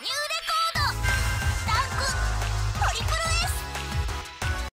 牛的。